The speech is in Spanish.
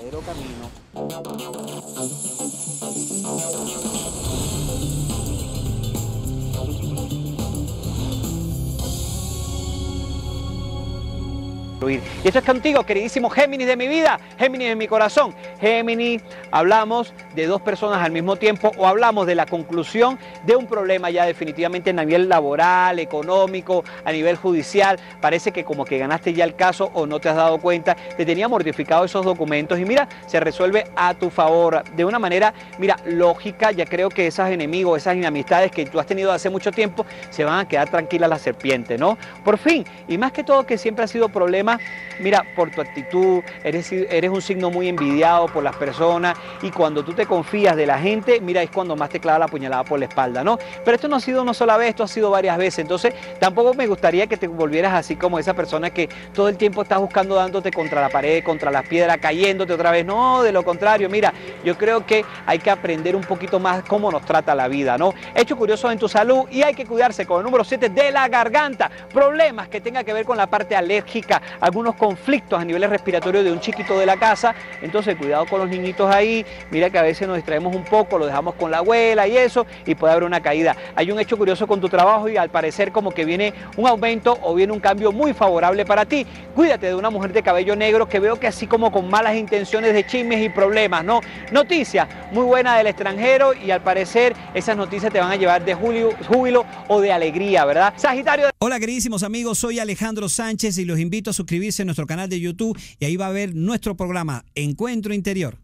verdadero camino. Y esto es contigo, queridísimo Géminis de mi vida, Géminis de mi corazón. Géminis, hablamos de dos personas al mismo tiempo o hablamos de la conclusión de un problema ya definitivamente a nivel laboral, económico, a nivel judicial. Parece que como que ganaste ya el caso o no te has dado cuenta, te tenía mortificado esos documentos y mira, se resuelve a tu favor de una manera, mira, lógica. Ya creo que esos enemigos, esas inamistades que tú has tenido hace mucho tiempo, se van a quedar tranquilas la serpiente, ¿no? Por fin, y más que todo que siempre ha sido problema mira, por tu actitud, eres, un signo muy envidiado por las personas y cuando tú te confías de la gente, mira, es cuando más te clava la puñalada por la espalda, ¿no? Pero esto no ha sido una sola vez, esto ha sido varias veces, entonces tampoco me gustaría que te volvieras así como esa persona que todo el tiempo estás buscando dándote contra la pared, contra las piedras, cayéndote otra vez, no, de lo contrario, mira, yo creo que hay que aprender un poquito más cómo nos trata la vida, ¿no? Hecho curioso en tu salud y hay que cuidarse con el número 7 de la garganta, problemas que tengan que ver con la parte alérgica, algunos conflictos a niveles respiratorios de un chiquito de la casa, entonces cuidado con los niñitos ahí, mira que a veces nos distraemos un poco, lo dejamos con la abuela y eso, y puede haber una caída. Hay un hecho curioso con tu trabajo y al parecer como que viene un aumento o viene un cambio muy favorable para ti. Cuídate de una mujer de cabello negro que veo que así como con malas intenciones de chismes y problemas, ¿no? Noticia muy buena del extranjero y al parecer esas noticias te van a llevar de júbilo o de alegría, ¿verdad? Sagitario. Hola queridísimos amigos, soy Alejandro Sánchez y los invito a suscribirse a nuestro canal de YouTube y ahí va a ver nuestro programa Encuentro Interior.